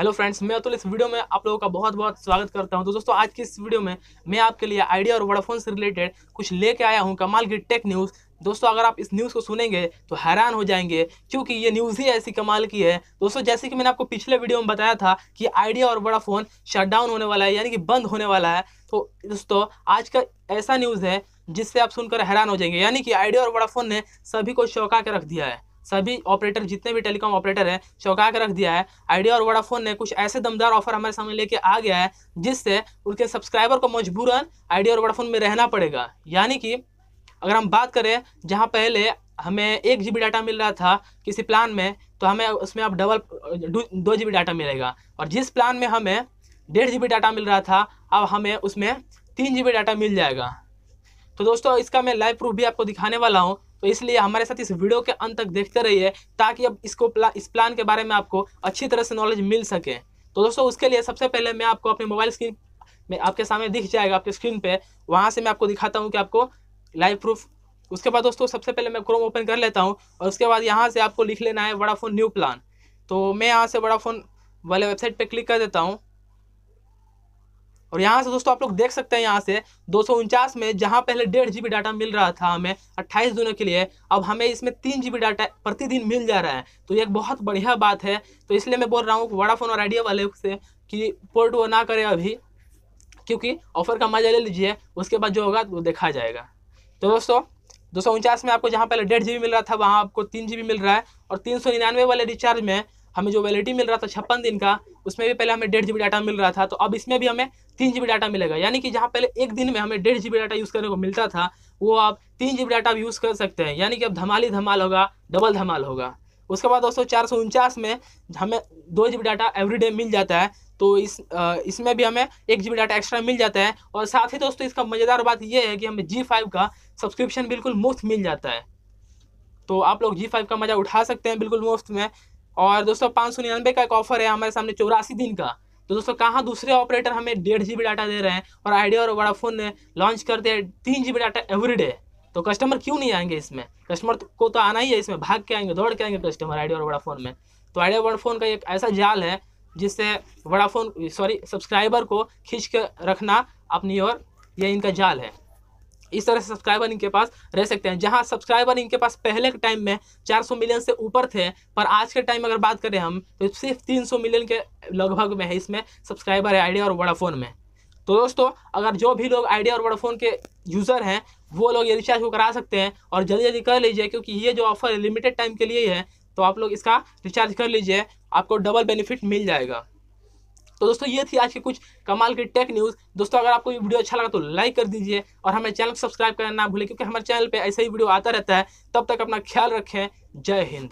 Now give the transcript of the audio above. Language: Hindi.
हेलो फ्रेंड्स मैं अतुल। इस वीडियो में आप लोगों का बहुत बहुत स्वागत करता हूँ। तो दोस्तों, आज की इस वीडियो में मैं आपके लिए आइडिया और वोडाफोन से रिलेटेड कुछ लेके आया हूँ कमाल की टेक न्यूज़। दोस्तों, अगर आप इस न्यूज़ को सुनेंगे तो हैरान हो जाएँगे, क्योंकि ये न्यूज़ ही ऐसी कमाल की है। दोस्तों, जैसे कि मैंने आपको पिछले वीडियो में बताया था कि आइडिया और वोडाफोन शटडाउन होने वाला है, यानी कि बंद होने वाला है। तो दोस्तों, आज का ऐसा न्यूज़ है जिससे आप सुनकर हैरान हो जाएँगे, यानी कि आइडिया और वोडाफोन ने सभी को चौंका के रख दिया है। सभी ऑपरेटर, जितने भी टेलीकॉम ऑपरेटर हैं, चौंका के रख दिया है। आइडिया और वोडाफोन ने कुछ ऐसे दमदार ऑफ़र हमारे सामने लेके आ गया है, जिससे उनके सब्सक्राइबर को मजबूरन आइडिया और वोडाफोन में रहना पड़ेगा। यानी कि अगर हम बात करें, जहाँ पहले हमें एक जीबी डाटा मिल रहा था किसी प्लान में तो हमें उसमें अब डबल, दो जी डाटा मिलेगा। और जिस प्लान में हमें डेढ़ जी डाटा मिल रहा था, अब हमें उसमें तीन जी डाटा मिल जाएगा। तो दोस्तों, इसका मैं लाइव प्रूफ भी आपको दिखाने वाला हूँ। तो इसलिए हमारे साथ इस वीडियो के अंत तक देखते रहिए ताकि अब इसको प्ला, इस प्लान के बारे में आपको अच्छी तरह से नॉलेज मिल सके। तो दोस्तों उसके लिए सबसे पहले मैं आपको अपने मोबाइल स्क्रीन में आपके सामने दिख जाएगा आपके स्क्रीन पे। वहाँ से मैं आपको दिखाता हूँ कि आपको लाइव प्रूफ उसके बाद दोस्तों सबसे पहले मैं क्रोम ओपन कर लेता हूँ और उसके बाद यहाँ से आपको लिख लेना है बड़ा फ़ोन न्यू प्लान तो मैं यहाँ से बड़ा फ़ोन वाले वेबसाइट पर क्लिक कर देता हूँ। और यहाँ से दोस्तों आप लोग देख सकते हैं यहाँ से दो सौ उनचास में जहाँ पहले डेढ़ जीबी डाटा मिल रहा था हमें अट्ठाईस दिनों के लिए, अब हमें इसमें तीन जीबी डाटा प्रतिदिन मिल जा रहा है। तो ये एक बहुत बढ़िया बात है। तो इसलिए मैं बोल रहा हूँ वोडाफोन और आइडिया वाले से कि पोर्ट वो ना करें अभी, क्योंकि ऑफ़र का मज़ा ले लीजिए, उसके बाद जो होगा वो देखा जाएगा। तो दोस्तों, दो सौ उनचास में आपको जहाँ पहले डेढ़ जी मिल रहा था, वहाँ आपको तीन जी मिल रहा है और तीन सौ निन्यानवे वाले रिचार्ज में हमें जो वैलिडिटी मिल रहा था छप्पन दिन का, उसमें भी पहले हमें डेढ़ जीबी डाटा मिल रहा था तो अब इसमें भी हमें तीन जीबी डाटा मिलेगा। यानी कि जहाँ पहले एक दिन में हमें डेढ़ जीबी डाटा यूज़ करने को मिलता था, वो आप तीन जीबी डाटा भी यूज़ कर सकते हैं। यानी कि अब धमाल ही धमाल होगा डबल धमाल होगा। उसके बाद दोस्तों, चार सौ उनचास में हमें दो जी डाटा एवरीडे मिल जाता है तो इस इसमें भी हमें एक जी डाटा एक्स्ट्रा मिल जाता है। और साथ ही दोस्तों, इसका मज़ेदार बात यह है कि हमें जी फाइव का सब्सक्रिप्शन बिल्कुल मुफ़्त मिल जाता है। तो आप लोग जी फाइव का मज़ा उठा सकते हैं बिल्कुल मुफ़्त में। और दोस्तों, पाँच सौ निन्यानवे का एक ऑफ़र है हमारे सामने चौरासी दिन का। तो दोस्तों, कहाँ दूसरे ऑपरेटर हमें डेढ़ जीबी डाटा दे रहे हैं और आइडिया और वोडाफोन लॉन्च कर दिया तीन जीबी डाटा एवरीडे तो कस्टमर क्यों नहीं आएँगे इसमें? कस्टमर को तो आना ही है इसमें, भाग के आएँगे, दौड़ के आएँगे कस्टमर आइडिया और वोडाफोन में। तो आइडिया वोडाफोन का एक ऐसा जाल है जिससे वोडाफोन सॉरी सब्सक्राइबर को खींच कर रखना अपनी ओर ये इनका जाल है। इस तरह से सब्सक्राइबर इनके पास रह सकते हैं। जहाँ सब्सक्राइबर इनके पास पहले के टाइम में 400 मिलियन से ऊपर थे, पर आज के टाइम अगर बात करें हम तो सिर्फ़ 300 मिलियन के लगभग में है इसमें सब्सक्राइबर है आइडिया और वोडाफोन में। तो दोस्तों, अगर जो भी लोग आइडिया और वोडाफोन के यूज़र हैं, वो लोग ये रिचार्ज को करा सकते हैं और जल्दी जल्दी कर लीजिए, क्योंकि ये जो ऑफ़र लिमिटेड टाइम के लिए है तो आप लोग इसका रिचार्ज कर लीजिए, आपको डबल बेनिफिट मिल जाएगा। तो दोस्तों, ये थी आज की कुछ कमाल की टेक न्यूज़ दोस्तों, अगर आपको ये वीडियो अच्छा लगा तो लाइक कर दीजिए और हमें चैनल को सब्सक्राइब करना ना भूलें, क्योंकि हमारे चैनल पर ऐसे ही वीडियो आता रहता है। तब तक अपना ख्याल रखें। जय हिंद।